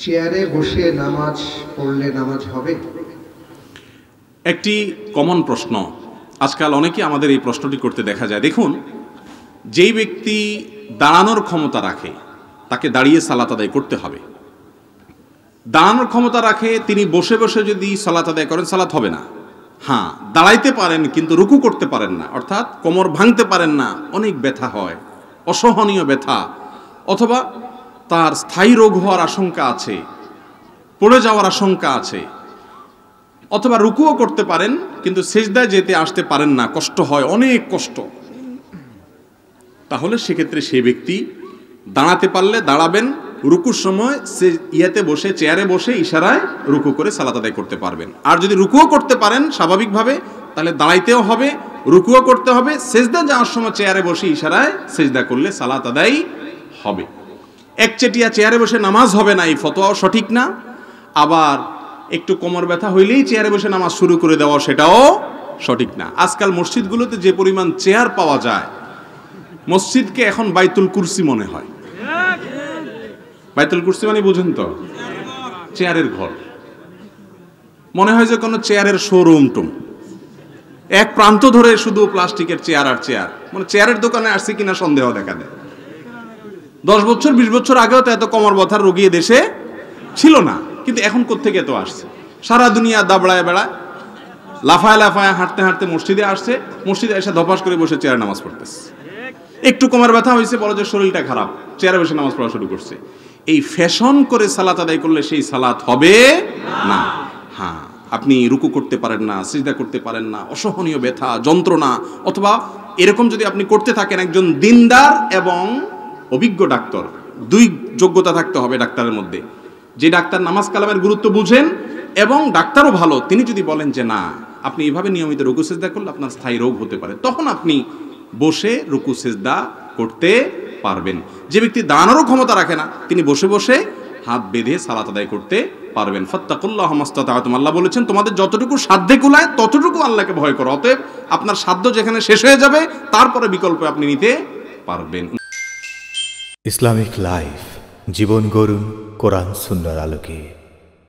চেয়ারে বসে নামাজ পড়লে নামাজ হবে? একটি কমন প্রশ্ন। আজকাল অনেকে আমাদের এই প্রশ্নটি করতে দেখা যায়। দেখুন, যেই ব্যক্তি দাঁড়ানোর ক্ষমতা রাখে, তাকে দাঁড়িয়ে সালাত আদায় করতে হবে। দাঁড়ানোর ক্ষমতা রাখে, তিনি বসে বসে যদি সালাত আদায় করেন, সালাত হবে না। হ্যাঁ দাঁড়াইতে পারেন, কিন্তু রুকু করতে পারেন না। অর্থাৎ কোমর ভাঙতে পারেন না। অনেক ব্যথা হয়, অসহনীয় ব্যথা। অথবা তার স্থায়ী রোগ হওয়ার আশঙ্কা আছে, পড়ে যাওয়ার আশঙ্কা আছে। অথবা রুকুও করতে পারেন, কিন্তু সেজদায় যেতে আসতে পারেন না, কষ্ট হয়, অনেক কষ্ট। তাহলে সেক্ষেত্রে সেই ব্যক্তি দাঁড়াতে পারলে দাঁড়াবেন, রুকুর সময় সে ইয়াতে বসে, চেয়ারে বসে ইশারায় রুকু করে সালাত আদায় করতে পারবেন। আর যদি রুকুও করতে পারেন স্বাভাবিকভাবে, তাহলে দাঁড়াইতেও হবে, রুকুও করতে হবে, সেজদা যাওয়ার সময় চেয়ারে বসে ইশারায় সেজদা করলে সালাত আদায় হবে। একচেটিয়া চেয়ারে বসে নামাজ হবে না, এই ফতোয়াও সঠিক না। আবার একটু কোমর ব্যথা হইলেই চেয়ারে বসে নামাজ শুরু করে দেওয়া সেটাও সঠিক না। আজকাল মসজিদগুলোতে যে পরিমাণ চেয়ার পাওয়া যায়, মসজিদকে এখন বাইতুল কুরসি মনে হয়। বাইতুল কুরসি মানে বুঝেন তো, চেয়ারের ঘর। মনে হয় যে কোনো চেয়ারের শোরুম টুম। এক প্রান্ত ধরে শুধু প্লাস্টিকের চেয়ার আর চেয়ার। মানে চেয়ারের দোকানে আসছে কিনা সন্দেহ দেখা দেয়। দশ বছর, বিশ বছর আগেও তো এত কমর ব্যথার রোগী দেশে ছিল না। কিন্তু এখন কোথেকে এত আসছে? সারা দুনিয়া দাবড়ায় বেড়ায়, লাফায় লাফায়, হাঁটতে হাঁটতে মসজিদে আসছে, মসজিদে এসে ধপাস করে বসে চেয়ারে নামাজ পড়তেছে। একটু কোমর ব্যথা হয়েছে, বলো যে শরীরটা খারাপ, চেয়ারে বসে নামাজ পড়া শুরু করছে। এই ফ্যাশন করে সালাত আদায় করলে সেই সালাত হবে না। হ্যাঁ আপনি রুকু করতে পারেন না, সিজদা করতে পারেন না, অসহনীয় ব্যথা, যন্ত্রণা, অথবা এরকম যদি আপনি করতে থাকেন একজন দিনদার এবং অভিজ্ঞ ডাক্তার। দুই যোগ্যতা থাকতে হবে ডাক্তারের মধ্যে। যে ডাক্তার নামাজ কালামের গুরুত্ব বুঝেন এবং ডাক্তারও ভালো, তিনি যদি বলেন যে না, আপনি এভাবে নিয়মিত রুকু সেজদা করলে আপনার স্থায়ী রোগ হতে পারে, তখন আপনি বসে রুকু সেজদা করতে পারবেন। যে ব্যক্তি দাঁড়ানোরও ক্ষমতা রাখে না, তিনি বসে বসে হাত বেঁধে সালাত আদায় করতে পারবেন। ফত্তাকুল্লাহ মাস্তাতাহাতুম আল্লাহ বলেছেন, তোমাদের যতটুকু সাধ্যে কুলায়, ততটুকু আল্লাহকে ভয় করো, অতএব আপনার সাধ্য যেখানে শেষ হয়ে যাবে, তারপরে বিকল্প আপনি নিতে পারবেন। ইসলামিক লাইফ জীবন গড়ুন কোরআন সুন্নার আলোকে।